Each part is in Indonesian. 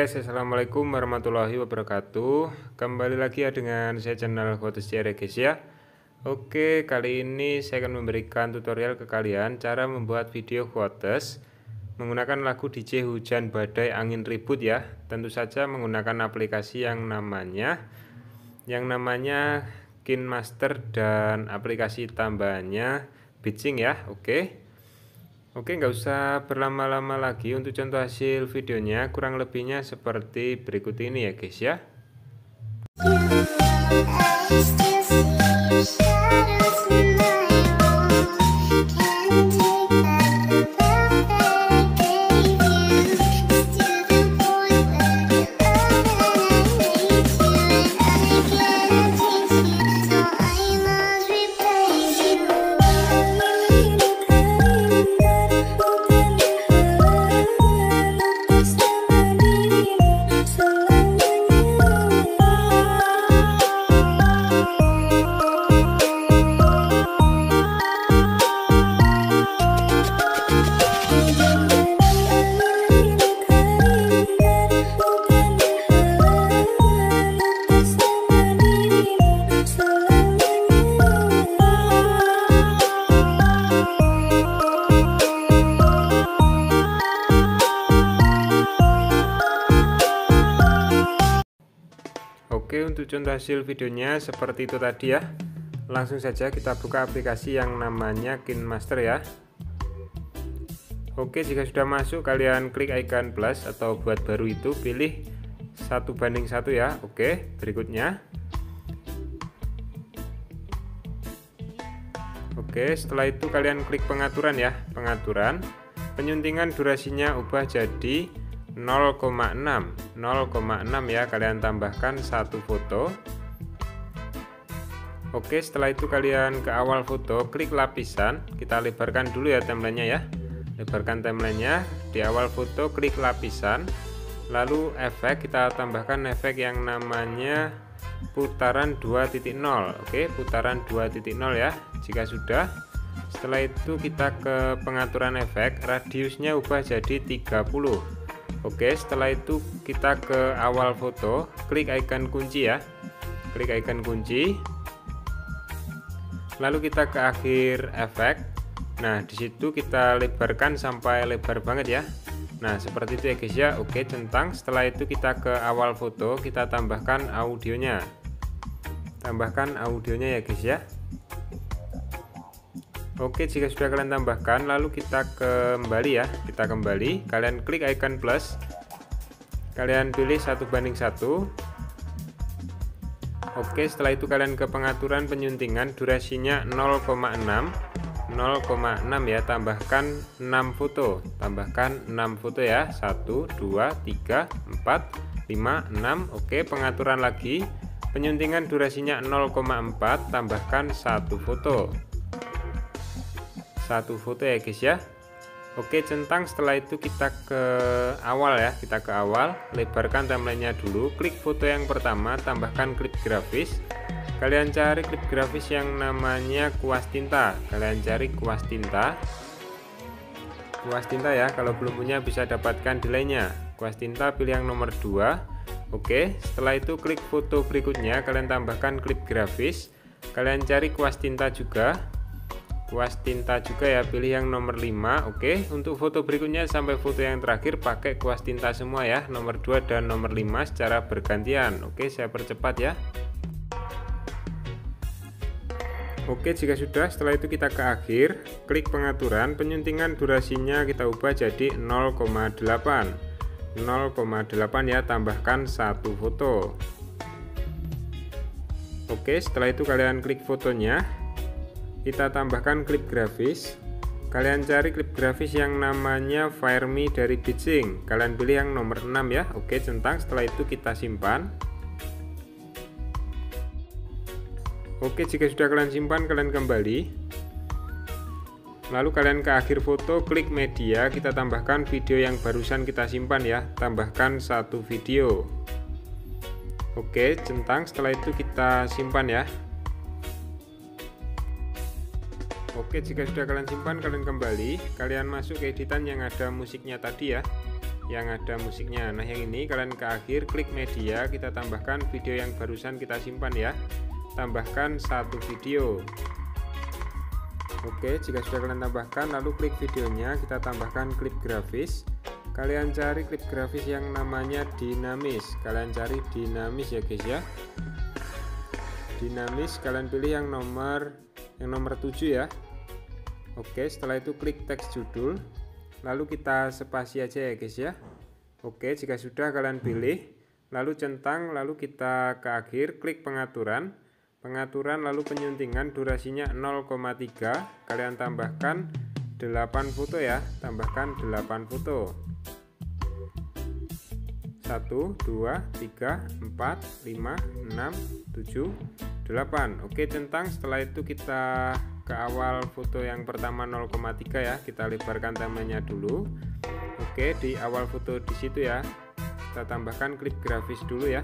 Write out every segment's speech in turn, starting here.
Guys, assalamualaikum warahmatullahi wabarakatuh. Kembali lagi ya dengan saya channel CR guys ya. Oke, kali ini saya akan memberikan tutorial ke kalian cara membuat video quotes menggunakan lagu DJ Hujan Badai Angin Ribut ya. Tentu saja menggunakan aplikasi yang namanya yang namanya KinMaster dan aplikasi tambahannya Bitching ya. Oke. Oke nggak usah berlama-lama lagi. Untuk contoh hasil videonya kurang lebihnya seperti berikut ini ya guys ya contoh hasil videonya seperti itu tadi ya. Langsung saja kita buka aplikasi yang namanya KinMaster ya. Oke jika sudah masuk kalian klik icon plus atau buat baru itu pilih satu banding satu ya. Oke berikutnya. Oke setelah itu kalian klik pengaturan ya. Pengaturan penyuntingan durasinya ubah jadi 0,6 0,6 ya kalian tambahkan satu foto. Oke setelah itu kalian ke awal foto klik lapisan. Kita lebarkan dulu ya timelinenya ya. Lebarkan timelinenya. Di awal foto klik lapisan. Lalu efek kita tambahkan efek yang namanya putaran 2.0 Oke putaran 2.0 ya jika sudah. Setelah itu kita ke pengaturan efek. Radiusnya ubah jadi 30 Oke setelah itu kita ke awal foto. Klik icon kunci ya. Klik icon kunci. Lalu kita ke akhir efek. Nah di situ kita lebarkan sampai lebar banget ya. Nah seperti itu ya guys ya. Oke centang setelah itu kita ke awal foto kita tambahkan audionya. Tambahkan audionya ya guys ya Oke jika sudah kalian tambahkan lalu kita kembali ya. Kita kembali. Kalian klik icon plus. Kalian pilih satu banding satu. Oke setelah itu kalian ke pengaturan penyuntingan durasinya 0,6 0,6 ya tambahkan 6 foto. Tambahkan 6 foto ya. 1 2 3 4 5 6 Oke pengaturan lagi. Penyuntingan durasinya 0,4 tambahkan satu foto satu foto ya guys ya. Oke centang. Setelah itu kita ke awal ya. Kita ke awal. Lebarkan timelinenya dulu. Klik foto yang pertama. Tambahkan klip grafis. Kalian cari klip grafis yang namanya kuas tinta. Kalian cari kuas tinta. Kuas tinta ya. Kalau belum punya bisa dapatkan delaynya. Kuas tinta pilih yang nomor 2 Oke setelah itu klik foto berikutnya. Kalian tambahkan klip grafis. Kalian cari kuas tinta juga kuas tinta juga ya pilih yang nomor 5 oke untuk foto berikutnya sampai foto yang terakhir pakai kuas tinta semua ya. Nomor 2 dan nomor 5 secara bergantian. Oke saya percepat ya. Oke jika sudah setelah itu kita ke akhir. Klik pengaturan penyuntingan durasinya kita ubah jadi 0,8 0,8 ya tambahkan satu foto. Oke setelah itu kalian klik fotonya kita tambahkan klip grafis. Kalian cari klip grafis yang namanya Fire Me dari Bitching kalian pilih yang nomor 6 ya. Oke centang. Setelah itu kita simpan. Oke jika sudah kalian simpan kalian kembali. Lalu kalian ke akhir foto klik media. Kita tambahkan video yang barusan kita simpan ya. Tambahkan satu video. Oke centang. Setelah itu kita simpan ya Oke jika sudah kalian simpan kalian kembali. Kalian masuk ke editan yang ada musiknya tadi ya. Yang ada musiknya. Nah yang ini kalian ke akhir klik media. Kita tambahkan video yang barusan kita simpan ya. Tambahkan satu video. Oke jika sudah kalian tambahkan lalu klik videonya. Kita tambahkan klip grafis. Kalian cari klip grafis yang namanya dinamis. Kalian cari dinamis ya guys ya. Dinamis kalian pilih yang nomor yang nomor 7 ya Oke setelah itu klik teks judul. Lalu kita spasi aja ya guys ya. Oke jika sudah kalian pilih. Lalu centang lalu kita ke akhir klik pengaturan. Pengaturan lalu penyuntingan durasinya 0,3 kalian tambahkan 8 foto ya. Tambahkan 8 foto. 1 2 3 4 5 6 7 8 Oke centang setelah itu kita ke awal foto yang pertama 0,3 ya kita lebarkan temanya dulu. Oke di awal foto di situ ya. Kita tambahkan klip grafis dulu ya.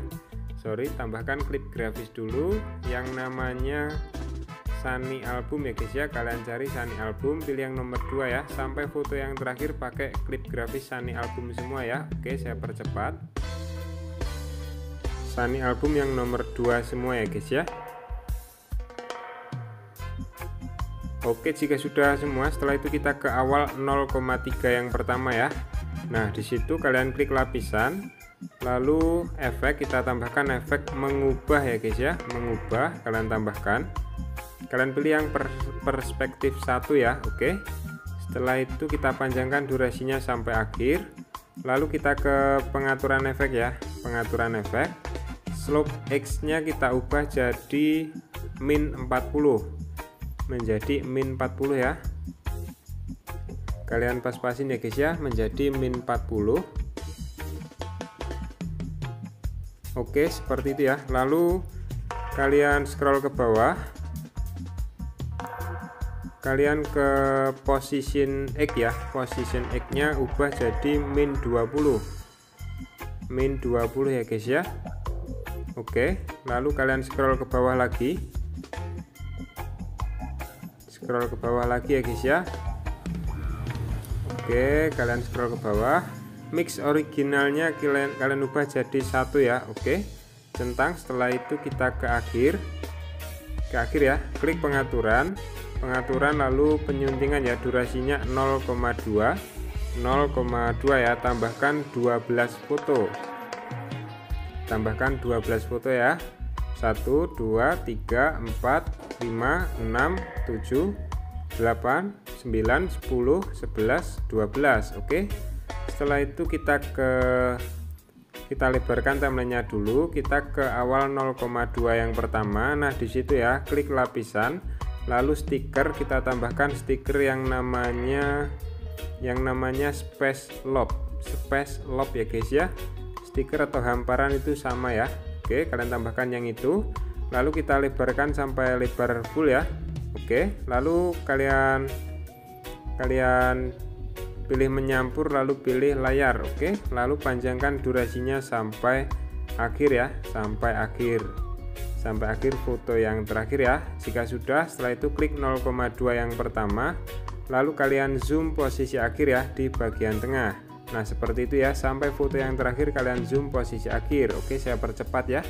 Sorry tambahkan klip grafis dulu. Yang namanya Sunny album ya guys ya. Kalian cari Sunny album pilih yang nomor 2 ya. Sampai foto yang terakhir pakai klip grafis Sunny album semua ya. Oke saya percepat. Sunny album yang nomor 2 semua ya guys ya Oke jika sudah semua setelah itu kita ke awal 0,3 yang pertama ya. Nah di situ kalian klik lapisan lalu efek kita tambahkan efek mengubah ya guys ya. Mengubah kalian tambahkan. Kalian pilih yang perspektif satu ya oke. Setelah itu kita panjangkan durasinya sampai akhir. Lalu kita ke pengaturan efek ya pengaturan efek. Slope X nya kita ubah jadi min 40 menjadi min 40 ya. Kalian pas-pasin ya guys ya menjadi min 40 Oke seperti itu ya. Lalu kalian scroll ke bawah. Kalian ke position X ya. Position X nya ubah jadi min 20 min 20 ya guys ya. Oke lalu kalian scroll ke bawah lagi scroll ke bawah lagi ya guys ya. Oke kalian scroll ke bawah. Mix originalnya kalian kalian ubah jadi satu ya. Oke. Centang setelah itu kita ke akhir. Ke akhir ya. Klik pengaturan. Pengaturan lalu penyuntingan ya. Durasinya 0,2 0,2 ya. Tambahkan 12 foto. Tambahkan 12 foto ya 1 2 3 4 5 6 7 8 9 10 11 12 oke? Setelah itu kita ke kita lebarkan timelinenya dulu. Kita ke awal 0,2 yang pertama. Nah di situ ya klik lapisan. Lalu stiker kita tambahkan stiker yang namanya yang namanya space lob. Space lob ya guys ya. Stiker atau hamparan itu sama ya oke kalian tambahkan yang itu. Lalu kita lebarkan sampai lebar full ya. Oke lalu kalian kalian pilih menyampur lalu pilih layar. Oke lalu panjangkan durasinya sampai akhir ya sampai akhir. Sampai akhir foto yang terakhir ya. Jika sudah setelah itu klik 0,2 yang pertama. Lalu kalian zoom posisi akhir ya di bagian tengah nah seperti itu ya. Sampai foto yang terakhir kalian zoom posisi akhir. Oke saya percepat ya.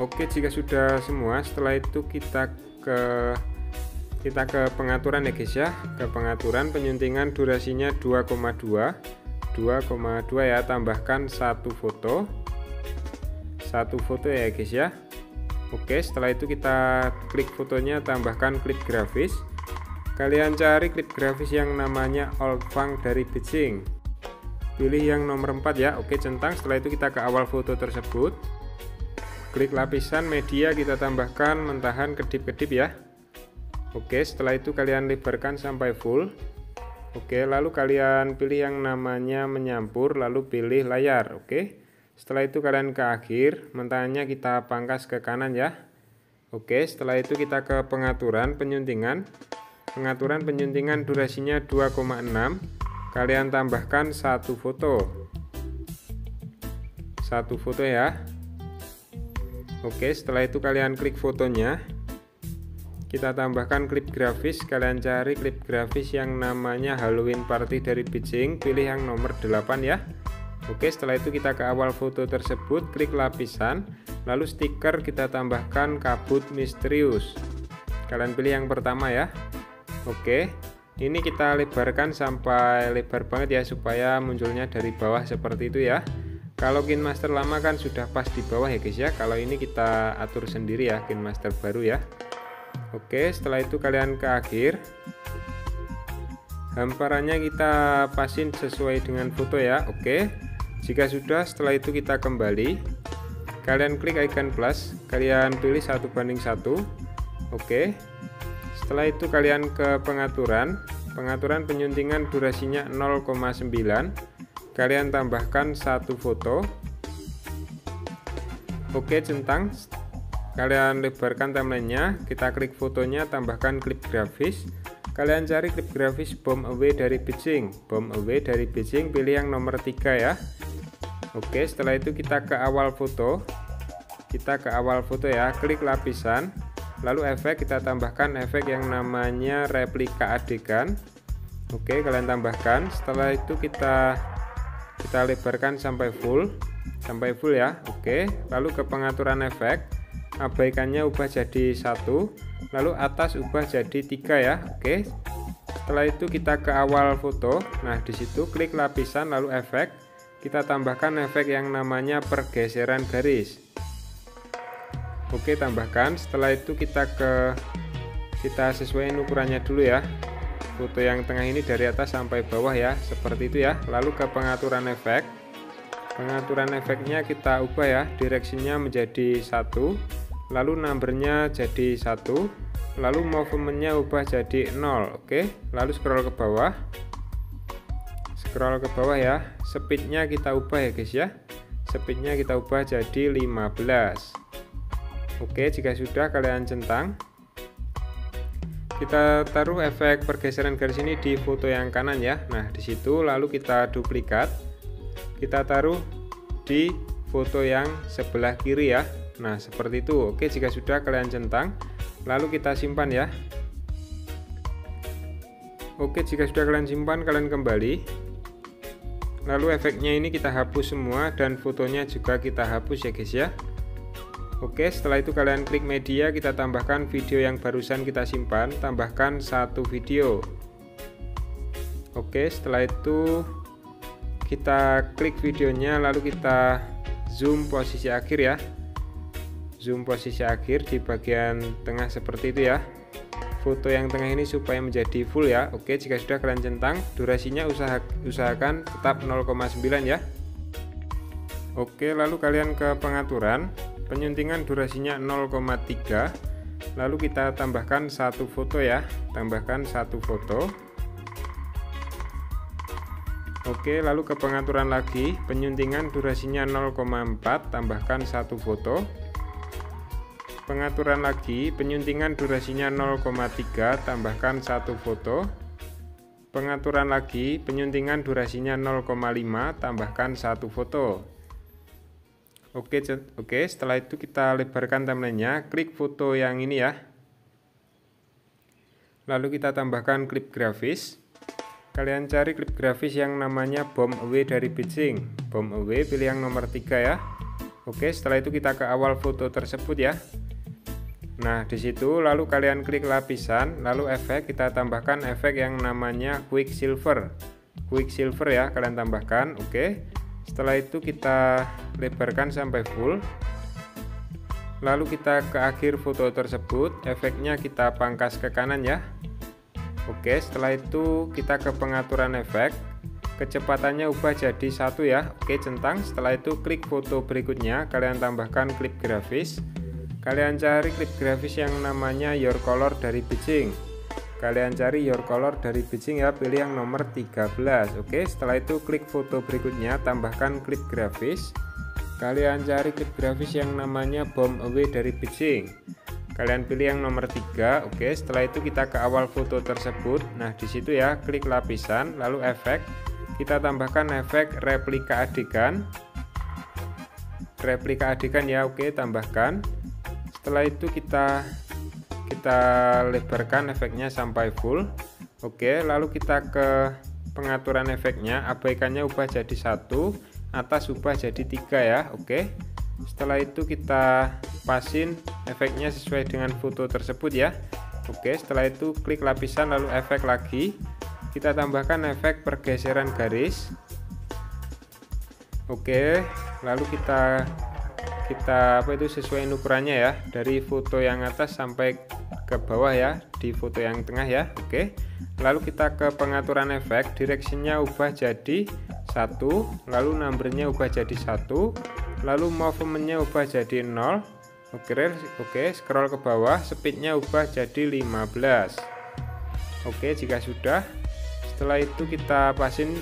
Oke jika sudah semua setelah itu kita ke kita ke pengaturan ya guys ya. Ke pengaturan penyuntingan durasinya 2,2 2,2 ya tambahkan satu foto. Satu foto ya guys ya. Oke setelah itu kita klik fotonya tambahkan klip grafis kalian cari klip grafis yang namanya old funk dari Beijing pilih yang nomor 4 ya. Oke centang. Setelah itu kita ke awal foto tersebut. Klik lapisan media kita tambahkan mentahan kedip-kedip ya. Oke setelah itu kalian lebarkan sampai full. Oke lalu kalian pilih yang namanya menyampur lalu pilih layar. Oke setelah itu kalian ke akhir. Mentahnya kita pangkas ke kanan ya. Oke setelah itu kita ke pengaturan penyuntingan Pengaturan penyuntingan durasinya 2,6 Kalian tambahkan satu foto. Satu foto ya. Oke setelah itu kalian klik fotonya. Kita tambahkan klip grafis. Kalian cari klip grafis yang namanya Halloween Party dari Beijing. Pilih yang nomor 8 ya. Oke setelah itu kita ke awal foto tersebut. Klik lapisan. Lalu stiker kita tambahkan kabut misterius. Kalian pilih yang pertama ya Oke ini kita lebarkan sampai lebar banget ya supaya munculnya dari bawah seperti itu ya. Kalau KineMaster lama kan sudah pas di bawah ya guys ya. Kalau ini kita atur sendiri ya KineMaster baru ya. Oke setelah itu kalian ke akhir. Hamparannya kita pasin sesuai dengan foto ya. Oke jika sudah setelah itu kita kembali. Kalian klik icon plus. Kalian pilih satu banding satu. Oke setelah itu kalian ke pengaturan. Pengaturan penyuntingan durasinya 0,9 kalian tambahkan satu foto. Oke centang. Kalian lebarkan timelinenya. Kita klik fotonya tambahkan klip grafis. Kalian cari klip grafis bomb away dari Beijing. Bomb away dari Beijing pilih yang nomor 3 ya. Oke setelah itu kita ke awal foto. Kita ke awal foto ya. Klik lapisan lalu efek kita tambahkan efek yang namanya replika adegan. Oke kalian tambahkan. Setelah itu kita kita lebarkan sampai full. Sampai full ya. Oke lalu ke pengaturan efek. Abaikannya ubah jadi satu. Lalu atas ubah jadi tiga ya. Oke. Setelah itu kita ke awal foto. Nah di situ klik lapisan lalu efek. Kita tambahkan efek yang namanya pergeseran garis oke tambahkan. Setelah itu kita ke kita sesuaikan ukurannya dulu ya. Foto yang tengah ini dari atas sampai bawah ya seperti itu ya. Lalu ke pengaturan efek. Pengaturan efeknya kita ubah ya direksinya menjadi satu lalu numbernya jadi satu lalu movementnya ubah jadi 0 oke. Lalu scroll ke bawah. Scroll ke bawah ya. Speednya kita ubah ya guys ya. Speednya kita ubah jadi 15 oke jika sudah kalian centang. Kita taruh efek pergeseran garis ini di foto yang kanan ya. Nah di situ lalu kita duplikat. Kita taruh di foto yang sebelah kiri ya. Nah seperti itu. Oke jika sudah kalian centang. Lalu kita simpan ya. Oke jika sudah kalian simpan kalian kembali. Lalu efeknya ini kita hapus semua dan fotonya juga kita hapus ya guys ya Oke setelah itu kalian klik media kita tambahkan video yang barusan kita simpan. Tambahkan satu video. Oke setelah itu kita klik videonya lalu kita zoom posisi akhir ya. Zoom posisi akhir di bagian tengah seperti itu ya. Foto yang tengah ini supaya menjadi full ya. Oke jika sudah kalian centang durasinya usaha, usahakan tetap 0,9 ya. Oke lalu kalian ke pengaturan penyuntingan durasinya 0,3 lalu kita tambahkan satu foto ya. Tambahkan satu foto. Oke lalu ke pengaturan lagi. Penyuntingan durasinya 0,4 tambahkan satu foto. Pengaturan lagi. Penyuntingan durasinya 0,3 tambahkan satu foto. Pengaturan lagi. Penyuntingan durasinya 0,5 tambahkan satu foto oke oke setelah itu kita lebarkan timelinenya. Klik foto yang ini ya. Lalu kita tambahkan klip grafis. Kalian cari klip grafis yang namanya bomb away dari Beijing. Bomb away pilih yang nomor 3 ya. Oke setelah itu kita ke awal foto tersebut ya. Nah, di situ lalu kalian klik lapisan, lalu efek kita tambahkan efek yang namanya quick silver. Quick silver ya, kalian tambahkan. Oke. Setelah itu kita lebarkan sampai full. Lalu kita ke akhir foto tersebut, efeknya kita pangkas ke kanan ya. Oke, setelah itu kita ke pengaturan efek. Kecepatannya ubah jadi satu ya. Oke, centang. Setelah itu klik foto berikutnya, kalian tambahkan klip grafis kalian cari klip grafis yang namanya your color dari Beijing kalian cari your color dari Beijing ya pilih yang nomor 13 oke setelah itu klik foto berikutnya tambahkan klip grafis. Kalian cari klip grafis yang namanya bomb away dari Beijing. Kalian pilih yang nomor 3 oke setelah itu kita ke awal foto tersebut. Nah di situ ya klik lapisan lalu efek. Kita tambahkan efek replika adegan. Replika adegan ya oke tambahkan. Setelah itu kita kita lebarkan efeknya sampai full. Oke lalu kita ke pengaturan efeknya. Abaikannya ubah jadi satu atas ubah jadi tiga ya. Oke. Setelah itu kita pasin efeknya sesuai dengan foto tersebut ya. Oke setelah itu klik lapisan lalu efek lagi. Kita tambahkan efek pergeseran garis. Oke lalu kita kita apa itu sesuai ukurannya ya. Dari foto yang atas sampai ke bawah ya di foto yang tengah ya. Oke. Lalu kita ke pengaturan efek directionnya ubah jadi satu lalu numbernya ubah jadi satu lalu movementnya ubah jadi 0 oke oke scroll ke bawah speednya ubah jadi 15 oke jika sudah setelah itu kita pasin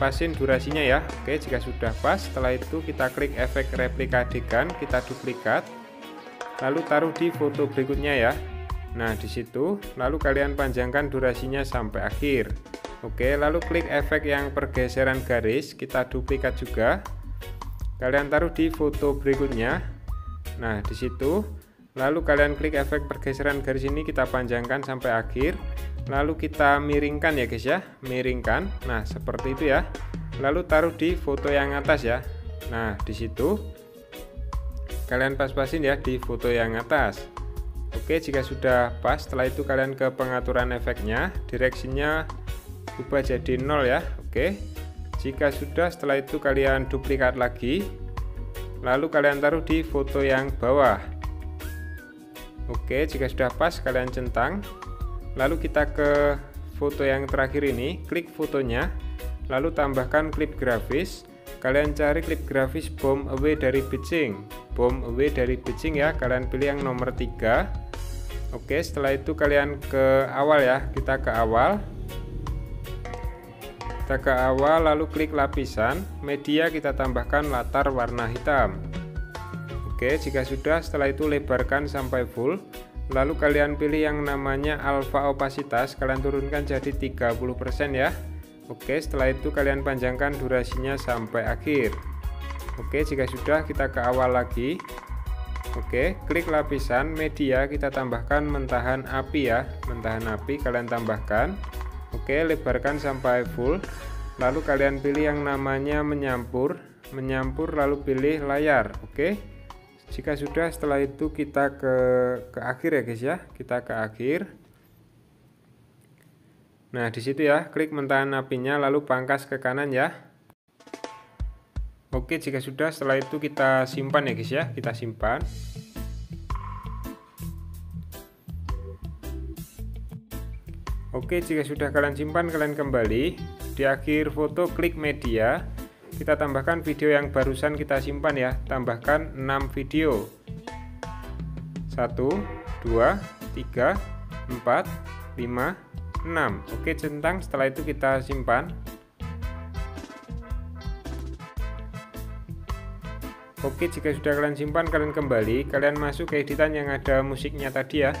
pasin durasinya ya. Oke jika sudah pas setelah itu kita klik efek replika adegan kita duplikat. Lalu taruh di foto berikutnya ya Nah, di situ lalu kalian panjangkan durasinya sampai akhir. Oke, lalu klik efek yang pergeseran garis, kita duplikat juga. Kalian taruh di foto berikutnya. Nah, di situ lalu kalian klik efek pergeseran garis ini kita panjangkan sampai akhir. Lalu kita miringkan ya, guys ya. Miringkan. Nah, seperti itu ya. Lalu taruh di foto yang atas ya. Nah, di situ kalian pas-pasin ya di foto yang atas. Oke jika sudah pas setelah itu kalian ke pengaturan efeknya. Direksinya ubah jadi 0 ya. Oke. Jika sudah setelah itu kalian duplikat lagi. Lalu kalian taruh di foto yang bawah. Oke jika sudah pas kalian centang. Lalu kita ke foto yang terakhir ini. Klik fotonya. Lalu tambahkan klip grafis. Kalian cari klip grafis bomb away dari pitching bomb away dari pitching ya. Kalian pilih yang nomor 3 Oke setelah itu kalian ke awal ya. Kita ke awal. Kita ke awal lalu klik lapisan. Media kita tambahkan latar warna hitam. Oke jika sudah setelah itu lebarkan sampai full. Lalu kalian pilih yang namanya alpha opasitas. Kalian turunkan jadi 30% ya. Oke setelah itu kalian panjangkan durasinya sampai akhir. Oke jika sudah kita ke awal lagi Oke, klik lapisan media kita tambahkan mentahan api ya. Mentahan api kalian tambahkan. Oke, lebarkan sampai full. Lalu kalian pilih yang namanya menyampur. Menyampur lalu pilih layar. Oke. Jika sudah setelah itu kita ke ke akhir ya guys ya. Kita ke akhir. Nah, di situ ya, klik mentahan apinya lalu pangkas ke kanan ya. Oke jika sudah setelah itu kita simpan ya guys ya. Kita simpan. Oke jika sudah kalian simpan kalian kembali. Di akhir foto klik media. Kita tambahkan video yang barusan kita simpan ya. Tambahkan 6 video. 1 2 3 4 5 6 Oke centang. Setelah itu kita simpan Oke jika sudah kalian simpan kalian kembali. Kalian masuk ke editan yang ada musiknya tadi ya.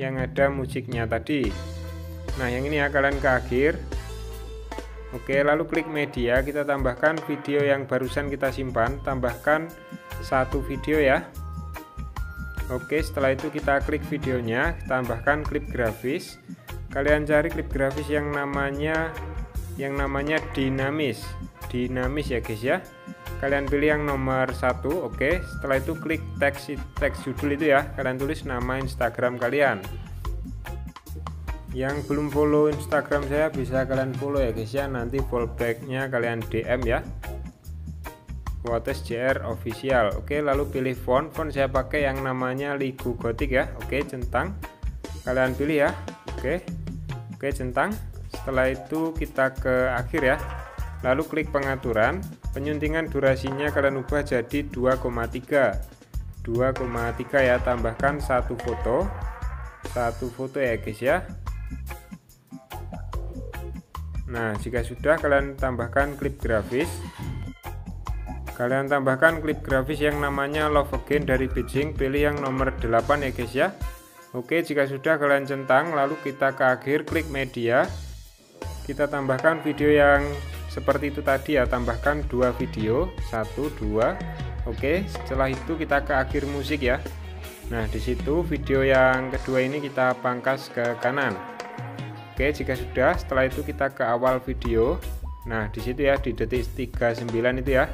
Yang ada musiknya tadi. Nah yang ini ya kalian ke akhir. Oke lalu klik media. Kita tambahkan video yang barusan kita simpan. Tambahkan satu video ya. Oke setelah itu kita klik videonya. Tambahkan klip grafis. Kalian cari klip grafis yang namanya yang namanya dinamis. Dinamis ya guys ya kalian pilih yang nomor satu oke. Okay. setelah itu klik teks teks judul itu ya. Kalian tulis nama Instagram kalian. Yang belum follow Instagram saya bisa kalian follow ya guys ya. Nanti fallbacknya kalian DM ya. Wates JR official. Oke lalu pilih font. Font saya pakai yang namanya Ligu Gothic ya. Oke centang. Kalian pilih ya. Oke. Oke centang. Setelah itu kita ke akhir ya. Lalu klik pengaturan penyuntingan durasinya kalian ubah jadi 2,3 2,3 ya tambahkan satu foto. Satu foto ya guys ya. Nah jika sudah kalian tambahkan klip grafis. Kalian tambahkan klip grafis yang namanya love again dari Beijing. Pilih yang nomor 8 ya guys ya. Oke jika sudah kalian centang lalu kita ke akhir klik media. Kita tambahkan video yang seperti itu tadi ya tambahkan dua video satu dua oke setelah itu kita ke akhir musik ya Nah, di situ video yang kedua ini kita pangkas ke kanan. Oke, jika sudah, setelah itu kita ke awal video. Nah, di situ ya di detik 39 itu ya.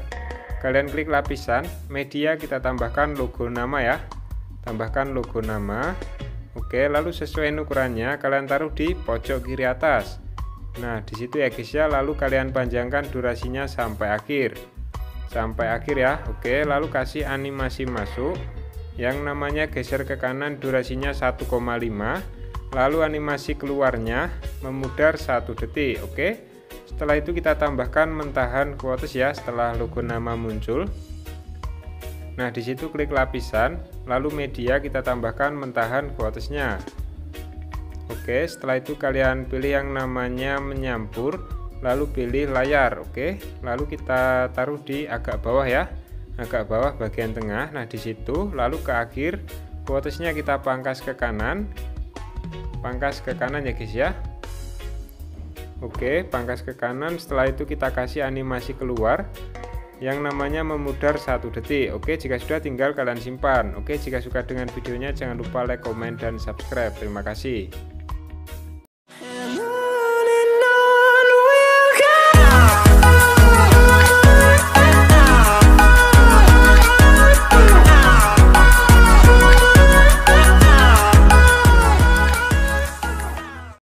Kalian klik lapisan, media kita tambahkan logo nama ya. Tambahkan logo nama. Oke, lalu sesuai ukurannya kalian taruh di pojok kiri atas. Nah, di situ ya guys ya, lalu kalian panjangkan durasinya sampai akhir. Sampai akhir ya. Oke, lalu kasih animasi masuk. Yang namanya geser ke kanan durasinya 1,5 lalu animasi keluarnya memudar satu detik. Oke. Setelah itu kita tambahkan mentahan quotes ya setelah logo nama muncul. Nah di situ klik lapisan. Lalu media kita tambahkan mentahan quotesnya oke setelah itu kalian pilih yang namanya menyampur lalu pilih layar oke? Lalu kita taruh di agak bawah ya agak bawah bagian tengah. Nah di situ lalu ke akhir quotesnya kita pangkas ke kanan. Pangkas ke kanan ya guys ya? Oke pangkas ke kanan. Setelah itu kita kasih animasi keluar yang namanya memudar satu detik. Oke jika sudah tinggal kalian simpan. Oke jika suka dengan videonya jangan lupa like, comment, dan subscribe. Terima kasih